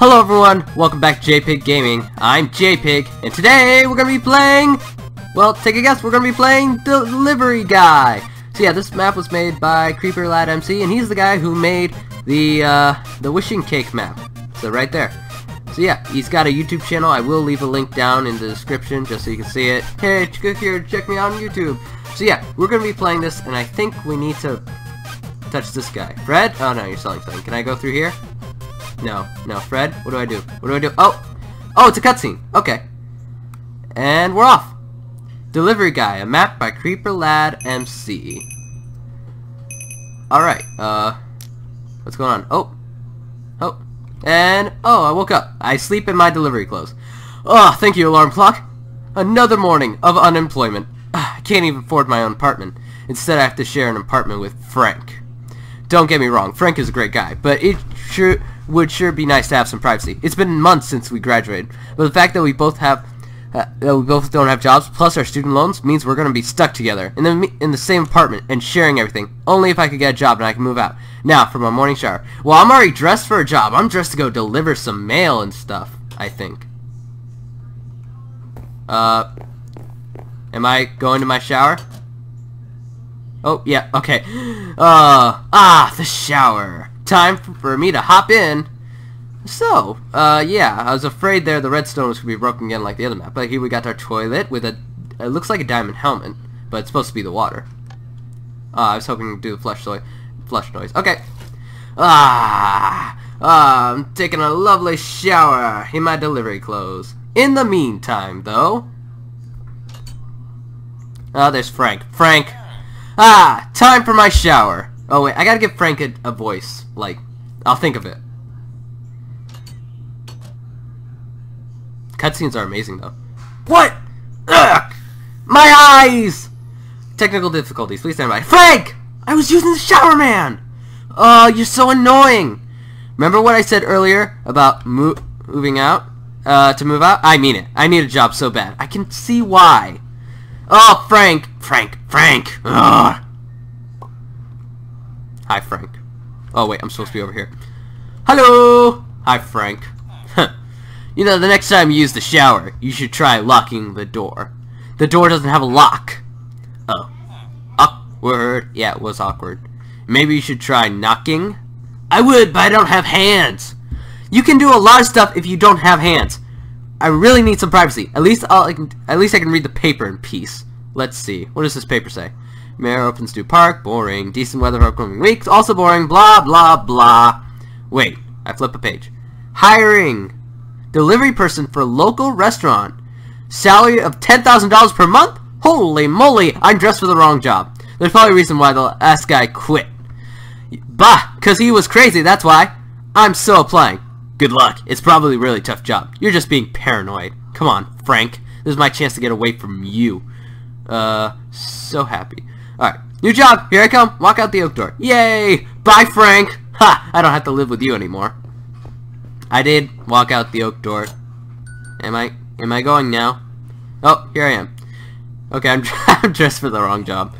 Hello everyone, welcome back to JayPig Gaming. I'm JayPig, and today we're gonna be playing, well, take a guess, we're gonna be playing Delivery Guy. So yeah, this map was made by Creeper Lad MC, and he's the guy who made the, uh, the Wishing Cake map. So right there. So yeah, he's got a YouTube channel. I will leave a link down in the description just so you can see it. Hey, click here, check me out on YouTube. So yeah, we're gonna be playing this, and I think we need to touch this guy. Fred? Oh no, you're selling something. Can I go through here? No, no. Fred, what do I do? What do I do? Oh! Oh, it's a cutscene. Okay. And we're off. Delivery Guy, a map by Creeper Lad MC. Alright, uh... What's going on? Oh! Oh! And, oh, I woke up. I sleep in my delivery clothes. Oh, thank you, alarm clock. Another morning of unemployment. I can't even afford my own apartment. Instead, I have to share an apartment with Frank. Don't get me wrong, Frank is a great guy, but it sure would sure be nice to have some privacy. It's been months since we graduated, but the fact that we both have uh, that we both don't have jobs plus our student loans means we're gonna be stuck together in the in the same apartment and sharing everything. Only if I could get a job and I can move out. Now for my morning shower. Well, I'm already dressed for a job. I'm dressed to go deliver some mail and stuff. I think. Uh, am I going to my shower? Oh, yeah, okay. Uh, ah, the shower. Time for me to hop in. So, uh, yeah, I was afraid there the redstone was going to be broken again like the other map. But here we got our toilet with a, it looks like a diamond helmet, but it's supposed to be the water. Uh, I was hoping to do the flush, flush noise. Okay. Ah, ah, I'm taking a lovely shower in my delivery clothes. In the meantime, though... Oh, there's Frank. Frank, Ah, time for my shower. Oh wait, I gotta give Frank a, a voice. Like, I'll think of it. Cutscenes are amazing though. What? Ugh! My eyes! Technical difficulties, please stand by. Frank! I was using the shower man! Oh, you're so annoying! Remember what I said earlier about mo moving out? Uh, to move out? I mean it. I need a job so bad. I can see why. Oh, Frank! Frank! Frank! Ugh. Hi, Frank. Oh, wait, I'm supposed to be over here. Hello! Hi, Frank. you know, the next time you use the shower, you should try locking the door. The door doesn't have a lock. Oh. Awkward. Yeah, it was awkward. Maybe you should try knocking? I would, but I don't have hands. You can do a lot of stuff if you don't have hands. I really need some privacy. At least I'll, at least I can read the paper in peace. Let's see. What does this paper say? Mayor opens new park. Boring. Decent weather for upcoming weeks. Also boring. Blah, blah, blah. Wait. I flip a page. Hiring. Delivery person for local restaurant. Salary of $10,000 per month? Holy moly, I'm dressed for the wrong job. There's probably a reason why the last guy quit. Bah, because he was crazy, that's why. I'm still applying. Good luck. It's probably a really tough job. You're just being paranoid. Come on, Frank. This is my chance to get away from you. Uh, so happy. Alright, new job. Here I come. Walk out the oak door. Yay! Bye, Frank. Ha! I don't have to live with you anymore. I did walk out the oak door. Am I, am I going now? Oh, here I am. Okay, I'm, I'm dressed for the wrong job.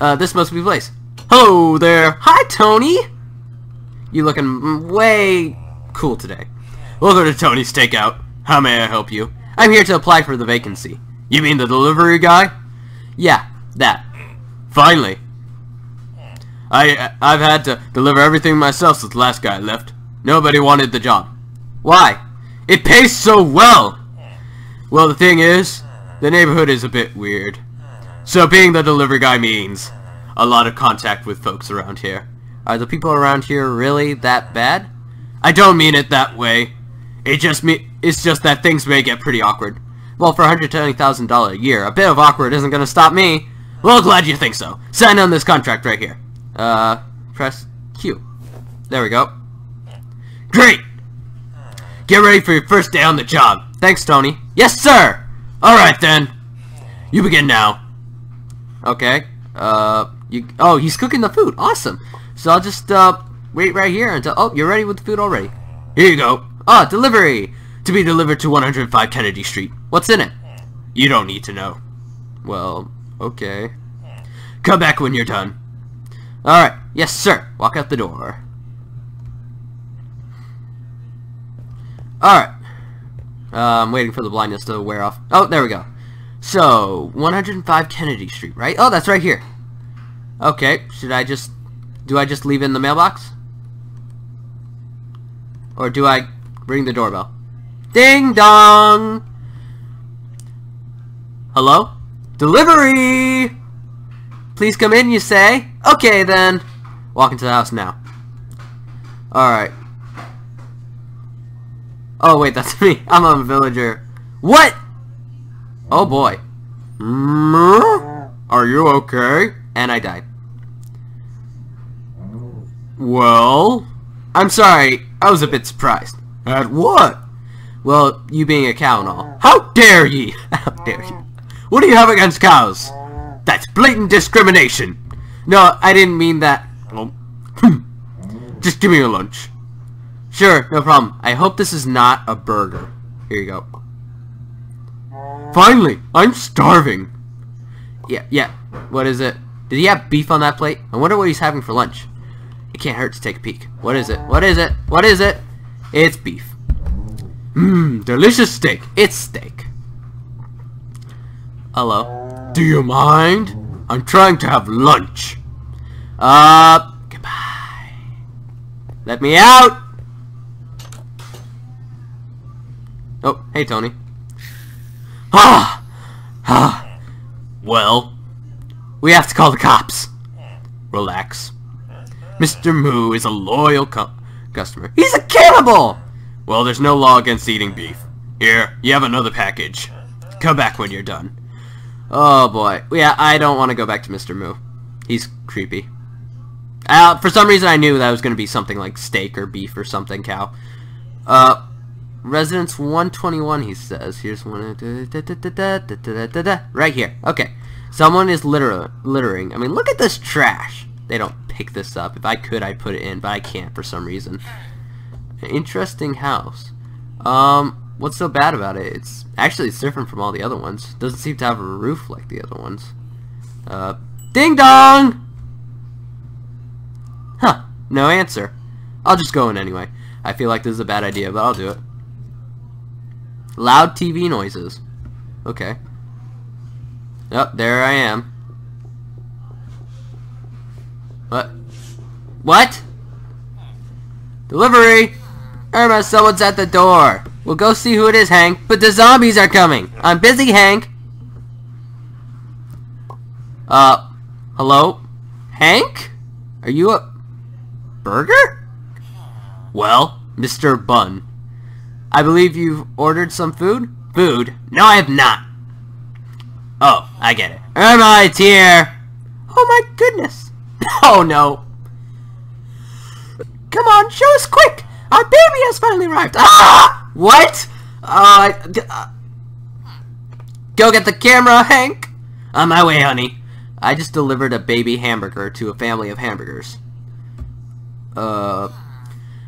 Uh, this must be place. Hello there. Hi, Tony. You looking way cool today. Welcome to Tony's Takeout. How may I help you? I'm here to apply for the vacancy. You mean the delivery guy? Yeah, that. Finally. I, I've had to deliver everything myself since the last guy left. Nobody wanted the job. Why? It pays so well! Well, the thing is, the neighborhood is a bit weird. So being the delivery guy means a lot of contact with folks around here. Are the people around here really that bad? I don't mean it that way. It just me it's just that things may get pretty awkward. Well, for $120,000 a year, a bit of awkward isn't going to stop me. Well, glad you think so. Sign on this contract right here. Uh, press Q. There we go. Great! Get ready for your first day on the job. Thanks, Tony. Yes, sir! Alright, then. You begin now. Okay. Uh, you... Oh, he's cooking the food. Awesome. So I'll just, uh, wait right here until... Oh, you're ready with the food already. Here you go. Ah, delivery! To be delivered to 105 Kennedy Street. What's in it? You don't need to know. Well, okay. Come back when you're done. Alright. Yes, sir. Walk out the door. Alright. Uh, I'm waiting for the blindness to wear off. Oh, there we go. So, 105 Kennedy Street, right? Oh, that's right here. Okay, should I just... Do I just leave in the mailbox? Or do I ring the doorbell? Ding dong! Hello? Delivery! Please come in, you say? Okay, then. Walk into the house now. Alright. Oh, wait, that's me. I'm a villager. What? Oh, boy. Mm-hmm. Are you okay? And I died. Well? I'm sorry. I was a bit surprised. At what? Well, you being a cow and all. How dare ye! How dare you? What do you have against cows? That's blatant discrimination. No, I didn't mean that. Hmm. Just give me your lunch. Sure, no problem. I hope this is not a burger. Here you go. Finally, I'm starving. Yeah, yeah. What is it? Did he have beef on that plate? I wonder what he's having for lunch. It can't hurt to take a peek. What is it? What is it? What is it? It's beef. Mmm, delicious steak. It's steak. Hello? Do you mind? I'm trying to have lunch. Uh, goodbye. Let me out! Oh, hey Tony. Ah! Ah! Well, we have to call the cops. Relax. Mr. Moo is a loyal customer. He's a cannibal! Well, there's no law against eating beef. Here, you have another package. Come back when you're done. Oh boy. Yeah, I don't want to go back to Mr. Moo. He's creepy. Uh, for some reason I knew that was going to be something like steak or beef or something cow. Uh, Residence 121, he says. Here's one. Right here. Okay. Someone is litter littering. I mean, look at this trash. They don't pick this up. If I could, I'd put it in, but I can't for some reason. Interesting house. Um, what's so bad about it? It's actually it's different from all the other ones. Doesn't seem to have a roof like the other ones. Uh, ding dong! Huh, no answer. I'll just go in anyway. I feel like this is a bad idea, but I'll do it. Loud TV noises. Okay. Yep, there I am. What? What? Delivery! Irma, someone's at the door. We'll go see who it is, Hank. But the zombies are coming. I'm busy, Hank. Uh, hello? Hank? Are you a burger? Well, Mr. Bun. I believe you've ordered some food? Food? No, I have not. Oh, I get it. Irma, it's here. Oh my goodness. Oh no. Come on, show us quick. Our baby has finally arrived. Ah! What? Uh, uh, go get the camera, Hank. On my way, honey. I just delivered a baby hamburger to a family of hamburgers. Uh,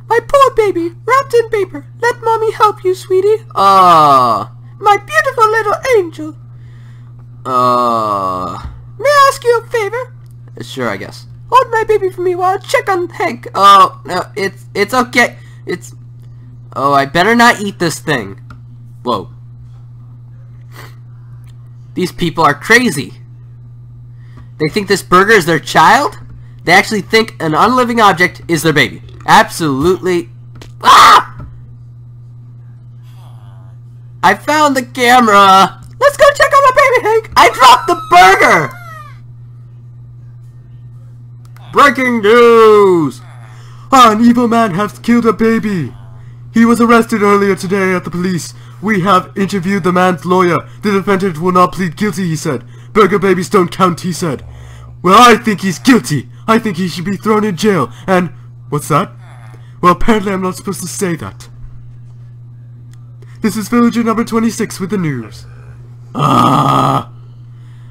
my poor baby, wrapped in paper. Let mommy help you, sweetie. Ah, uh, my beautiful little angel. Uh, may I ask you a favor? Sure, I guess. Hold my baby for me while I check on Hank. Oh, no, it's, it's okay. It's, oh, I better not eat this thing. Whoa. These people are crazy. They think this burger is their child? They actually think an unliving object is their baby. Absolutely. Ah! I found the camera. Let's go check on my baby, Hank. I dropped the burger. Breaking news! An evil man has killed a baby. He was arrested earlier today at the police. We have interviewed the man's lawyer. The defendant will not plead guilty, he said. Burger babies don't count, he said. Well, I think he's guilty. I think he should be thrown in jail. And, what's that? Well, apparently I'm not supposed to say that. This is villager number 26 with the news. Ah!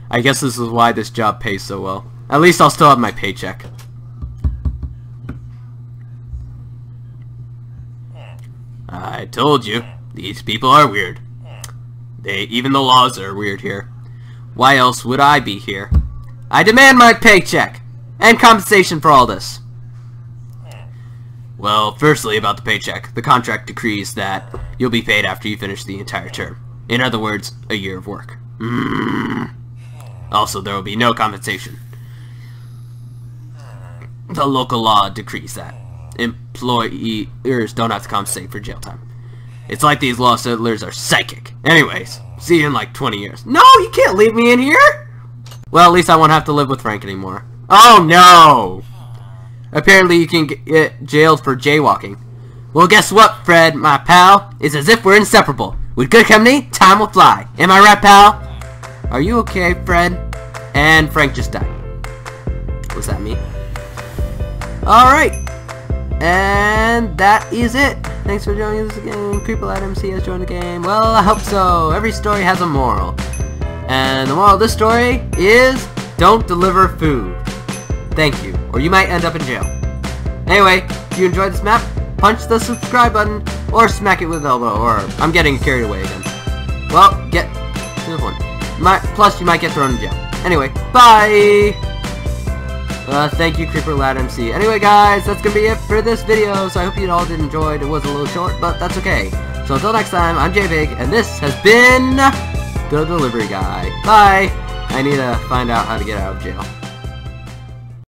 I guess this is why this job pays so well. At least I'll still have my paycheck. I told you, these people are weird. They, even the laws are weird here. Why else would I be here? I demand my paycheck and compensation for all this. Well, firstly, about the paycheck. The contract decrees that you'll be paid after you finish the entire term. In other words, a year of work. Mm. Also, there will be no compensation. The local law decrees that employers don't have to compensate for jail time. It's like these law settlers are psychic. Anyways, see you in like 20 years. No, you can't leave me in here! Well, at least I won't have to live with Frank anymore. Oh no! Apparently you can get jailed for jaywalking. Well, guess what, Fred, my pal? It's as if we're inseparable. With good company, time will fly. Am I right, pal? Are you okay, Fred? And Frank just died. Was that me? Alright. And that is it. Thanks for joining us again. Creeper Lad MC has joined the game. Well, I hope so. Every story has a moral. And the moral of this story is don't deliver food. Thank you, or you might end up in jail. Anyway, if you enjoyed this map, punch the subscribe button, or smack it with elbow, or I'm getting carried away again. Well, get to the point. Plus, you might get thrown in jail. Anyway, bye! Uh, thank you, Creeper Lad MC. Anyway, guys, that's gonna be it for this video, so I hope you all did enjoy it. It was a little short, but that's okay. So until next time, I'm JayPig, and this has been the Delivery Guy. Bye! I need to find out how to get out of jail.